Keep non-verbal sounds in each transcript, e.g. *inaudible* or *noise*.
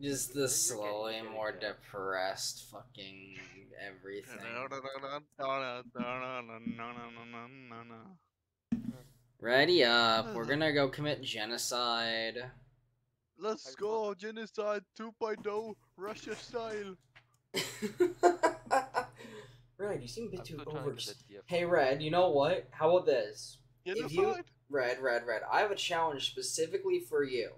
Just the slowly more depressed fucking everything. Ready up. We're gonna go commit genocide. Let's go, genocide 2.0, Russia style. *laughs* Red, you seem a bit too over. Hey, Red, you know what? How about this? Genocide? If you, Red, Red, Red, I have a challenge specifically for you.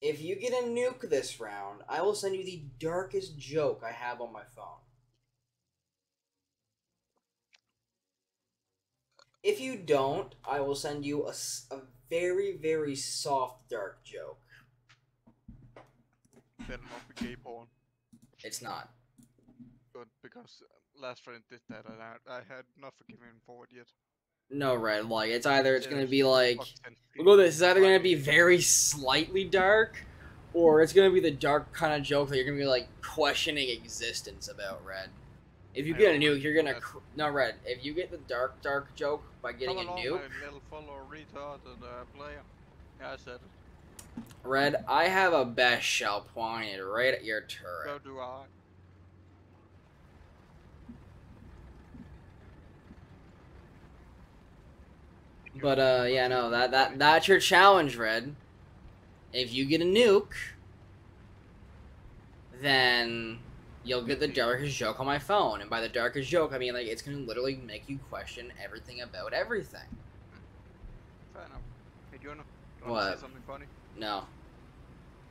If you get a nuke this round, I will send you the darkest joke I have on my phone. If you don't, I will send you a, a very, very soft dark joke. Better not be gay porn. It's not. Good, because uh, last friend did that and I, I had not forgiven him for it yet. No, Red. Like, it's either it's Yeah, gonna be like. fuck 10 Look at this. It's either gonna be very slightly dark, or it's gonna be the dark kind of joke that you're gonna be like questioning existence about. Red. If you I get a nuke, you're gonna that. cr- no red. If you get the dark, dark joke by getting a Come along, nuke, little fellow retard and uh, player. Yeah, I said it. red. I have a best shell pointed right at your So turret. do I. But uh, yeah, no, that that that's your challenge, red. If you get a nuke, then you'll get the darkest joke on my phone, and by the darkest joke, I mean like it's gonna literally make you question everything about everything. Fair enough. Hey, do you want to What? say something funny? No.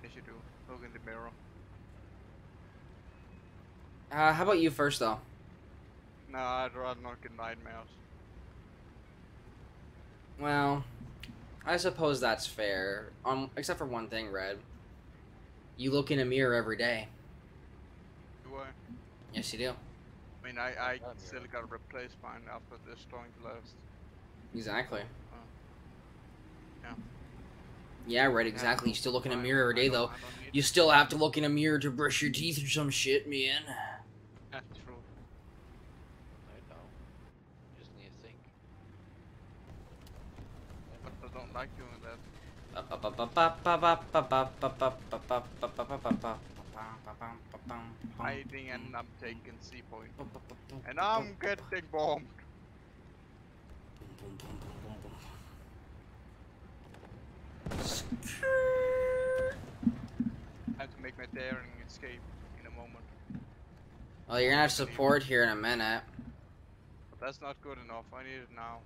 Yes, you do. Look in the mirror. Uh, how about you first, though? Nah, I'd rather not get nightmares. Well, I suppose that's fair. Um, except for one thing, Red. You look in a mirror every day. Do I? Yes, you do. I mean, I, I still gotta replace mine after this the last. Exactly. Yeah. Yeah, Red. Exactly. You still look in a mirror every I day, don't- though. I don't need You still have to look in a mirror to brush your teeth or some shit, man. That's true. I know. You just need to think. But I don't like doing that. Hiding and I'm taking C point. And I'm getting bombed. I have to make my daring escape in a moment. Well, you're gonna have support here in a minute. But that's not good enough. I need it now.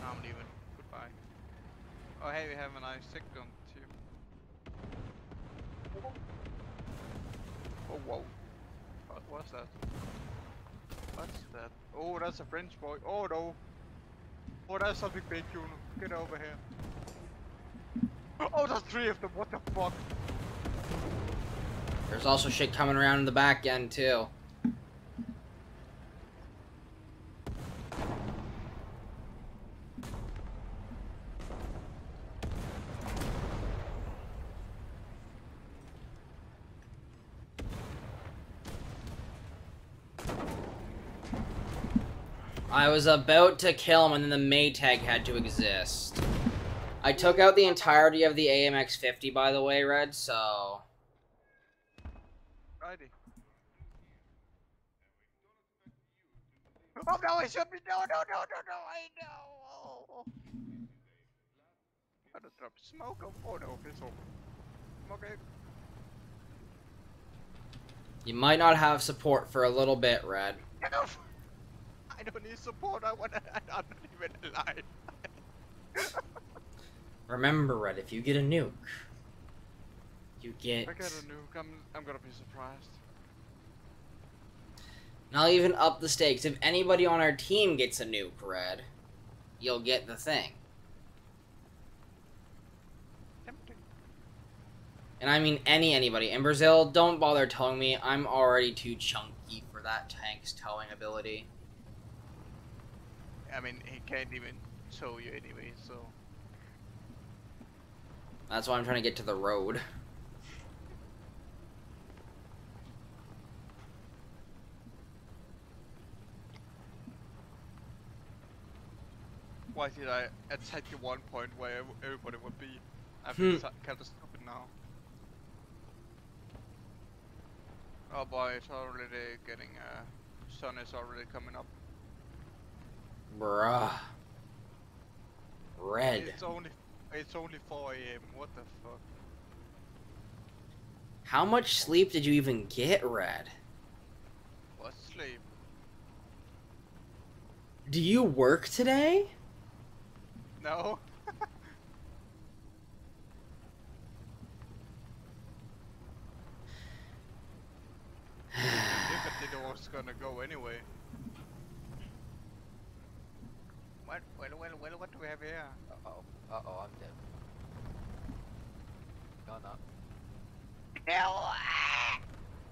Now I'm leaving. Goodbye. Oh hey, we have a nice stick gun too. Oh whoa. What was that? What's that? Oh, that's a French boy. Oh no. Oh, that's something big, Juno. Get over here. Oh, there's three of them. What the fuck? There's also shit coming around in the back end too. I was about to kill him and then the Maytag had to exist. I took out the entirety of the AMX-50 by the way, Red, so... Righty. Oh no, it should be no, no, no, no, no, I know. Oh. Just dropped smoke. Oh, no, it's over. I'm okay. You might not have support for a little bit, Red. Don't need support. I wanna. *laughs* I'm not even alive. *laughs* Remember, Red, if you get a nuke, you get I got a nuke. I'm. I'm gonna be surprised. not even up the stakes. If anybody on our team gets a nuke, Red, you'll get the thing. And I mean any anybody. In Brazil, don't bother towing me. I'm already too chunky for that tank's towing ability. I mean, he can't even show you anyway. So. That's why I'm trying to get to the road. Why did I attack the one point where everybody would be? I feel hmm. kind of stupid now. Oh boy, it's already getting, uh, sun is already coming up. Bruh. Red. It's only, it's only 4 a.m. What the fuck? How much sleep did you even get, Red? What sleep? Do you work today? No. If I did, I was gonna go anyway. What? Well, well, well, what do we have here? Uh oh. Uh oh, I'm dead. No, no.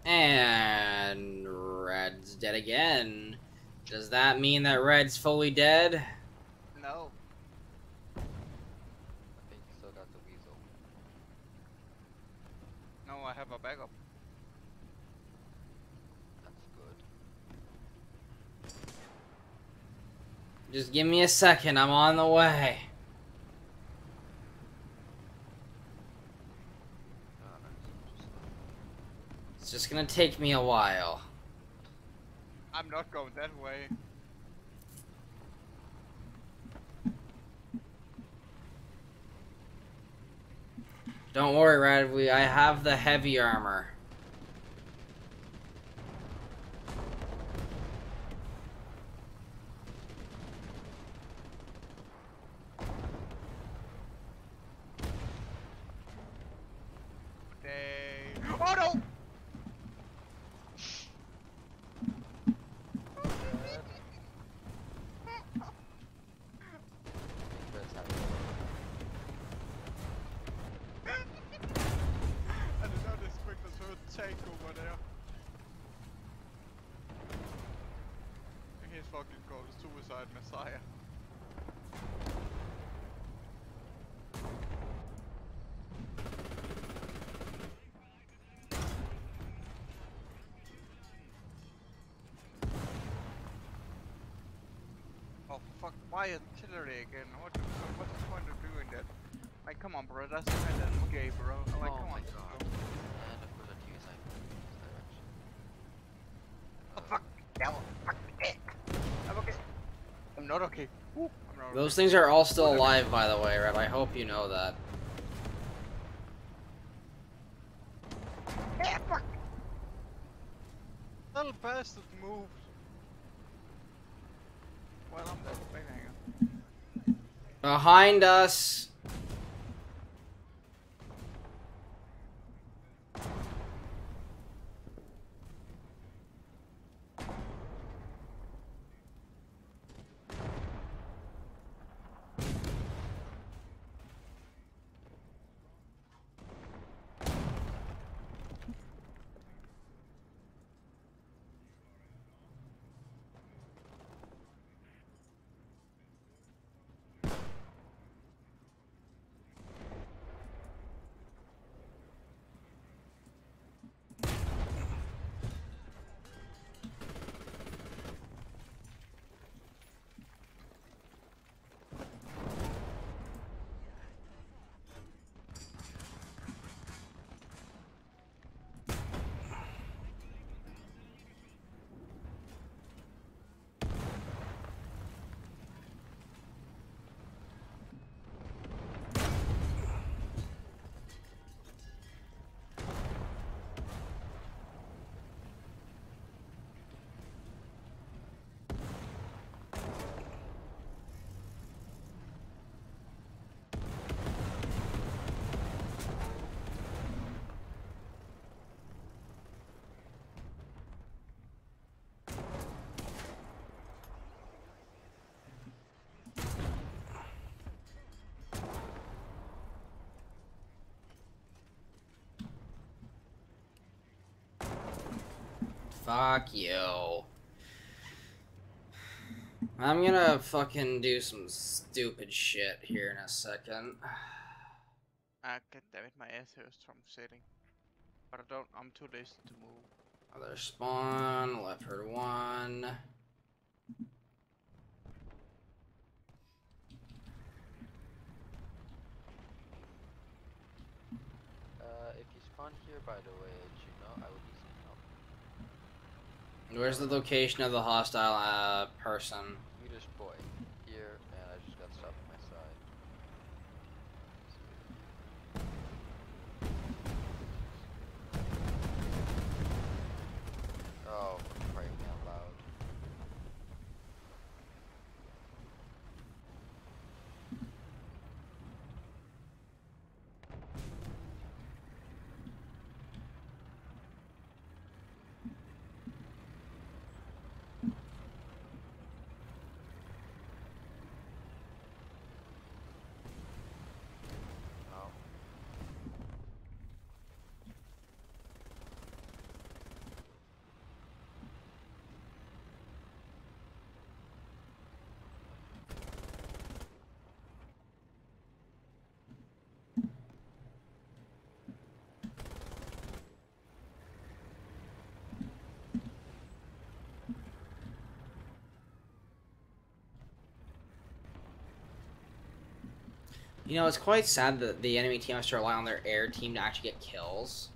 And Red's dead again. Does that mean that Red's fully dead? No. I think you still got the weasel. No, I have a backup. That's good. Just give me a second, I'm on the way. It's just gonna take me a while. I'm not going that way. Don't worry, Red, we I have the heavy armor. They. Oh no! Red's happy. I did not expect a third tank over there. He's fucking called Suicide Messiah. Oh fuck, why artillery again? What the fuck, what's the point of doing that? Like, come on bro, that's kinda gay bro. Like, oh come on. god. And of course I use like this direction. Oh, fuck. No, fuck. eh. I'm okay. I'm not okay. Woo, I'm not Those things are all still alive, by the way, Red. I hope you know that. okay. Eh, fuck. Little bastard moved. Well, I'm dead. Wait, hang on. Behind us. Fuck you. I'm gonna fucking do some stupid shit here in a second. Ah, god damn it, my ass hurts from sitting. But I don't, I'm too lazy to move. Other spawn, left herd one. Uh if you spawn here, by the way, you know, I would need some help. Where's the location of the hostile uh, person? Swedish boy. Here, and I just got stopped on my side. Oh, for crying out loud. Oh. You know, it's quite sad that the enemy team has to rely on their air team to actually get kills.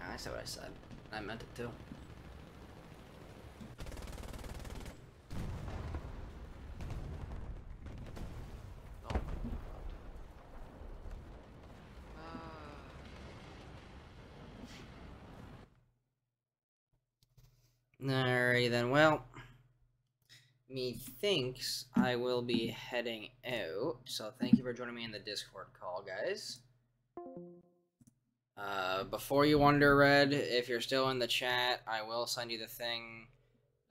Ah, I said what I said. I meant it too. Alrighty then, well, methinks I will be heading out, so thank you for joining me in the Discord call, guys. Uh, before you wonder, Red, if you're still in the chat, I will send you the thing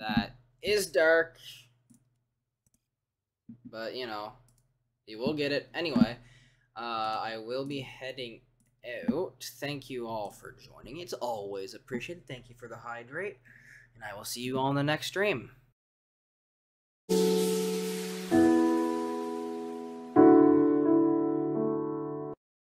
that is dark, but, you know, you will get it. Anyway, uh, I will be heading out. Thank you all for joining. It's always appreciated. Thank you for the hydrate and I will see you all in the next stream.